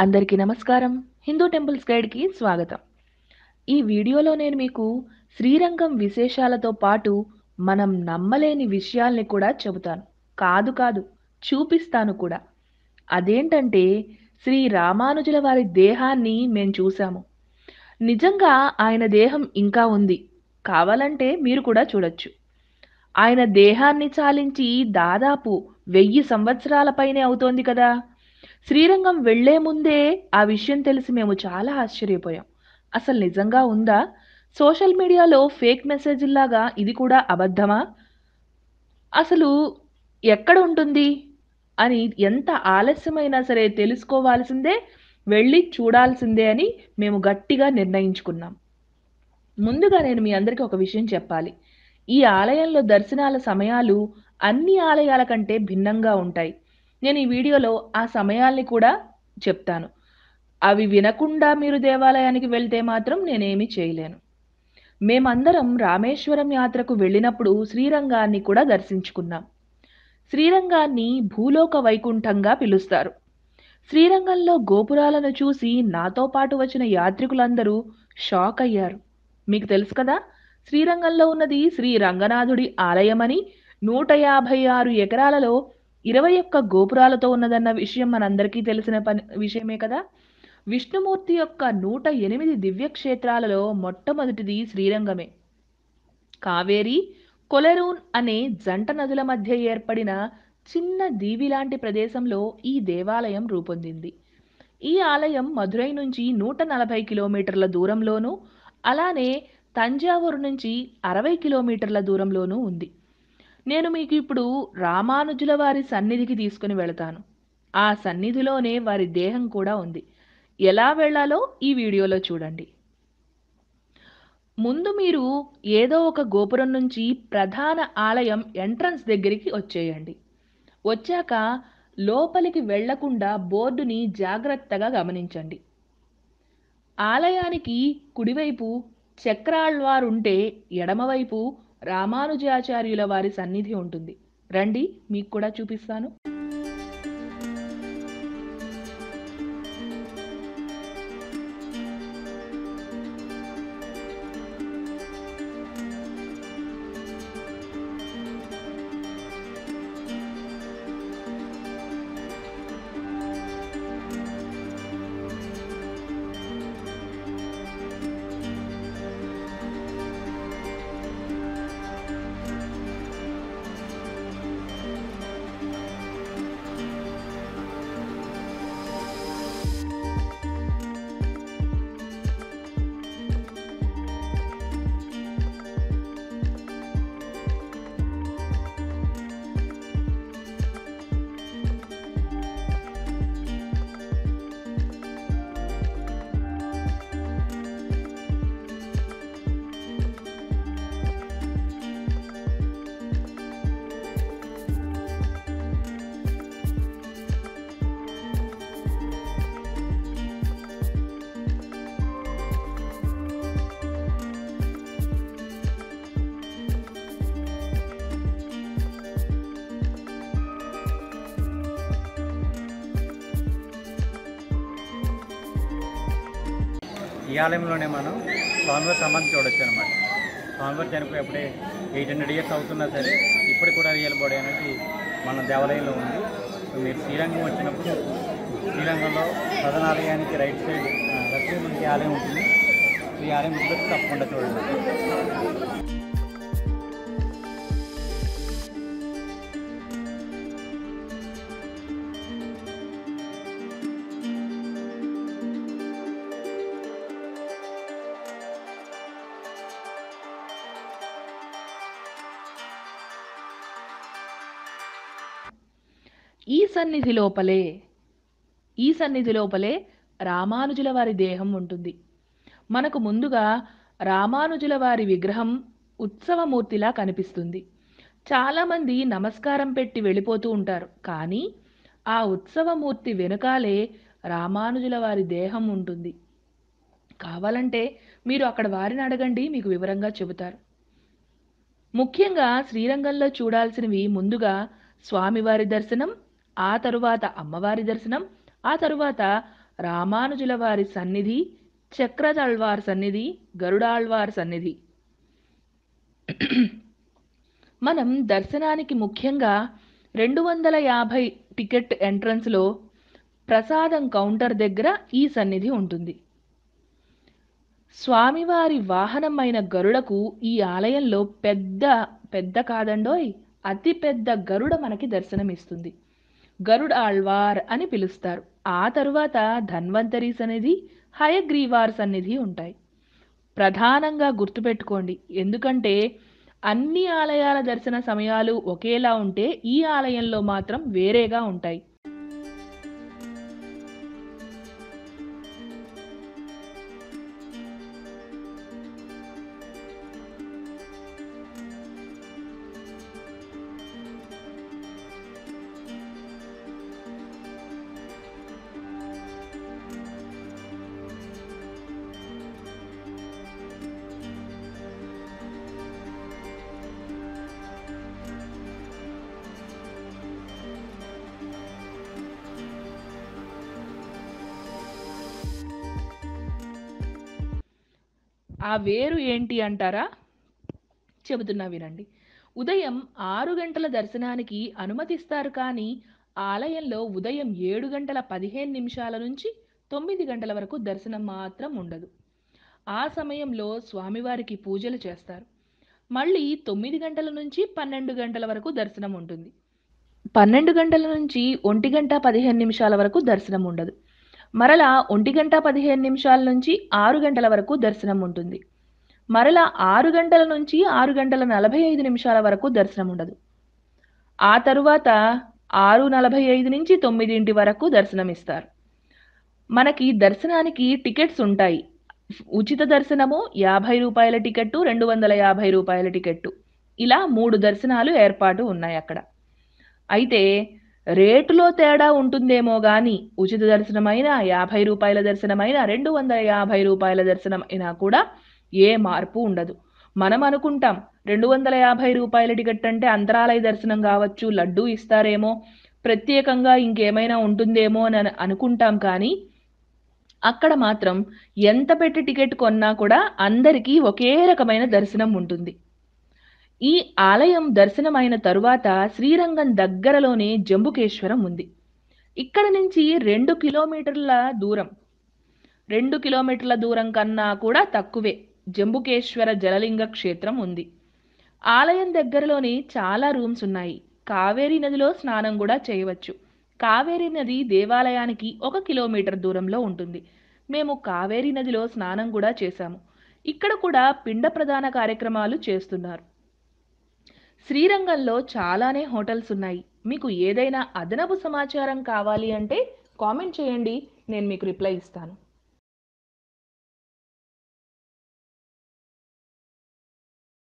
అందరికీ నమస్కారం. హిందూ టెంపుల్స్ గైడ్కి స్వాగతం. ఈ వీడియోలో నేను మీకు శ్రీరంగం విశేషాలతో పాటు మనం నమ్మలేని విషయాల్ని కూడా చెబుతాను. కాదు కాదు చూపిస్తాను కూడా. అదేంటంటే శ్రీ రామానుజుల వారి దేహాన్ని మేము చూసాము నిజంగా ఆయన దేహం ఇంకా ఉంది. కావాలంటే మీరు కూడా చూడొచ్చు. ఆయన దేహాన్ని చాలించి దాదాపు వెయ్యి సంవత్సరాల పైనే అవుతోంది కదా. శ్రీరంగం వెళ్ళే ముందే ఆ విషయం తెలిసి మేము చాలా ఆశ్చర్యపోయాం. అసలు నిజంగా ఉందా? సోషల్ మీడియాలో ఫేక్ మెసేజ్లాగా ఇది కూడా అబద్ధమా? అసలు ఎక్కడ ఉంటుంది? అని ఎంత ఆలస్యమైనా సరే తెలుసుకోవాల్సిందే వెళ్ళి చూడాల్సిందే అని మేము గట్టిగా నిర్ణయించుకున్నాం. ముందుగా నేను మీ అందరికీ ఒక విషయం చెప్పాలి. ఈ ఆలయంలో దర్శనాల సమయాలు అన్ని ఆలయాల కంటే భిన్నంగా ఉంటాయి. నేను ఈ వీడియోలో ఆ సమయాల్ని కూడా చెప్తాను. అవి వినకుండా మీరు దేవాలయానికి వెళ్తే మాత్రం నేనేమీ చేయలేను. మేమందరం రామేశ్వరం యాత్రకు వెళ్ళినప్పుడు శ్రీరంగాన్ని కూడా దర్శించుకున్నాం. శ్రీరంగాన్ని భూలోక వైకుంఠంగా పిలుస్తారు. శ్రీరంగంలో గోపురాలను చూసి నాతో పాటు వచ్చిన యాత్రికులందరూ షాక్ అయ్యారు. మీకు తెలుసు కదా శ్రీరంగంలో ఉన్నది శ్రీ రంగనాథుడి ఆలయమని నూట యాభై ఆరు ఎకరాలలో ఇరవై ఒక్క గోపురాలతో ఉన్నదన్న విషయం మనందరికీ తెలిసిన పని విషయమే కదా? విష్ణుమూర్తి యొక్క నూట ఎనిమిది దివ్యక్షేత్రాలలో మొట్టమొదటిది శ్రీరంగమే. కావేరి కొలెరూన్ అనే జంట నదుల మధ్య ఏర్పడిన చిన్న దీవి లాంటి ప్రదేశంలో ఈ దేవాలయం రూపొందింది. ఈ ఆలయం మధురై నుంచి నూట నలభై కిలోమీటర్ల దూరంలోనూ అలానే తంజావూరు నుంచి అరవై కిలోమీటర్ల దూరంలోనూ ఉంది. నేను మీకు ఇప్పుడు రామానుజుల వారి సన్నిధికి తీసుకుని వెళతాను. ఆ సన్నిధిలోనే వారి దేహం కూడా ఉంది. ఎలా వెళ్ళాలో ఈ వీడియోలో చూడండి. ముందు మీరు ఏదో ఒక గోపురం నుంచి ప్రధాన ఆలయం ఎంట్రన్స్ దగ్గరికి వచ్చేయండి. వచ్చాక లోపలికి వెళ్ళకుండా బోర్డుని జాగ్రత్తగా గమనించండి. ఆలయానికి కుడివైపు చక్రాళ్వారుంటే ఎడమవైపు రామానుజాచార్యుల వారి సన్నిధి ఉంటుంది. రండి మీకు కూడా చూపిస్తాను. ఈ ఆలయంలోనే మనం స్వామివారి సమాధి చూడొచ్చు అనమాట స్వామివారి చనిపోయి అప్పుడే ఎయిట్ హండ్రెడ్ ఇయర్స్ అవుతున్నా సరే ఇప్పుడు కూడా రియల్ బాడీ అనేది మన దేవాలయంలో ఉంది. మీరు శ్రీరంగం వచ్చినప్పుడు శ్రీరంగంలో ప్రధానాలయానికి రైట్ సైడ్ లక్ష్మీ ఆలయం ఉంటుంది. ఈ ఆలయం గురించి తప్పకుండా చూడండి. ఈ సన్నిధి లోపలే ఈ సన్నిధి లోపలే రామానుజుల వారి దేహం ఉంటుంది. మనకు ముందుగా రామానుజుల వారి విగ్రహం ఉత్సవమూర్తిలా కనిపిస్తుంది. చాలామంది నమస్కారం పెట్టి వెళ్ళిపోతూ ఉంటారు. కానీ ఆ ఉత్సవమూర్తి వెనుకాలే రామానుజుల వారి దేహం ఉంటుంది. కావాలంటే మీరు అక్కడ వారిని అడగండి మీకు వివరంగా చెబుతారు. ముఖ్యంగా శ్రీరంగంలో చూడాల్సినవి ముందుగా స్వామివారి దర్శనం ఆ తరువాత అమ్మవారి దర్శనం ఆ తరువాత రామానుజుల వారి సన్నిధి చక్రతాళ్వార్ సన్నిధి గరుడాళ్వార్ సన్నిధి. మనం దర్శనానికి ముఖ్యంగా రెండు వందల యాభై టికెట్ ఎంట్రన్స్లో ప్రసాదం కౌంటర్ దగ్గర ఈ సన్నిధి ఉంటుంది. స్వామివారి వాహనమైన గరుడకు ఈ ఆలయంలో పెద్ద పెద్ద కాదండోయ్ అతి పెద్ద గరుడ మనకి దర్శనమిస్తుంది. గరుడ్ ఆళ్వార్ అని పిలుస్తారు. ఆ తరువాత ధన్వంతరి సన్నిధి హయగ్రీవార్ సన్నిధి ఉంటాయి. ప్రధానంగా గుర్తుపెట్టుకోండి ఎందుకంటే అన్ని ఆలయాల దర్శన సమయాలు ఒకేలా ఉంటే ఈ ఆలయంలో మాత్రం వేరేగా ఉంటాయి. ఆ వేరు ఏంటి అంటారా? చెబుతున్నా వినండి. ఉదయం ఆరు గంటల దర్శనానికి అనుమతిస్తారు కానీ ఆలయంలో ఉదయం ఏడు గంటల పదిహేను నిమిషాల నుంచి తొమ్మిది గంటల వరకు దర్శనం మాత్రం ఉండదు. ఆ సమయంలో స్వామివారికి పూజలు చేస్తారు. మళ్ళీ తొమ్మిది గంటల నుంచి పన్నెండు గంటల వరకు దర్శనం ఉంటుంది. పన్నెండు గంటల నుంచి ఒంటి గంట పదిహేను నిమిషాల వరకు దర్శనం ఉండదు. మరలా ఒంటి గంట పదిహేను నిమిషాల నుంచి ఆరు గంటల వరకు దర్శనం ఉంటుంది. మరలా ఆరు గంటల నుంచి ఆరు గంటల నలభై ఐదు నిమిషాల వరకు దర్శనం ఉండదు. ఆ తరువాత ఆరు నలభై ఐదు నుంచి తొమ్మిదింటి వరకు దర్శనం ఇస్తారు. మనకి దర్శనానికి టికెట్స్ ఉంటాయి. ఉచిత దర్శనము యాభై రూపాయల టికెట్టు రెండు వందల యాభై రూపాయల టికెట్టు. ఇలా మూడు దర్శనాలు ఏర్పాటు ఉన్నాయి అక్కడ. అయితే రేటులో తేడా ఉంటుందేమో కానీ ఉచిత దర్శనమైన యాభై రూపాయల దర్శనమైన రెండు వందల యాభై రూపాయల దర్శనం అయినా కూడా ఏ మార్పు ఉండదు. మనం అనుకుంటాం రెండు వందల యాభై రూపాయల టికెట్ అంటే అంతరాలయ దర్శనం కావచ్చు లడ్డూ ఇస్తారేమో ప్రత్యేకంగా ఇంకేమైనా ఉంటుందేమో అని అనుకుంటాం కానీ అక్కడ మాత్రం ఎంత పెట్టి టికెట్ కొన్నా కూడా అందరికీ ఒకే రకమైన దర్శనం ఉంటుంది. ఈ ఆలయం దర్శనమైన తరువాత శ్రీరంగం దగ్గరలోనే జంబుకేశ్వరం ఉంది. ఇక్కడ నుంచి రెండు కిలోమీటర్ల దూరం. రెండు కిలోమీటర్ల దూరం కన్నా కూడా తక్కువే జంబుకేశ్వర జలలింగ క్షేత్రం ఉంది. ఆలయం దగ్గరలోనే చాలా రూమ్స్ ఉన్నాయి. కావేరీ నదిలో స్నానం కూడా చేయవచ్చు. కావేరీ నది దేవాలయానికి ఒక కిలోమీటర్ దూరంలో ఉంటుంది. మేము కావేరీ నదిలో స్నానం కూడా చేశాము. ఇక్కడ కూడా పిండ ప్రధాన కార్యక్రమాలు చేస్తున్నారు. శ్రీరంగంలో చాలానే హోటల్స్ ఉన్నాయి. మీకు ఏదైనా అదనపు సమాచారం కావాలి అంటే కామెంట్ చేయండి. నేను మీకు రిప్లై ఇస్తాను.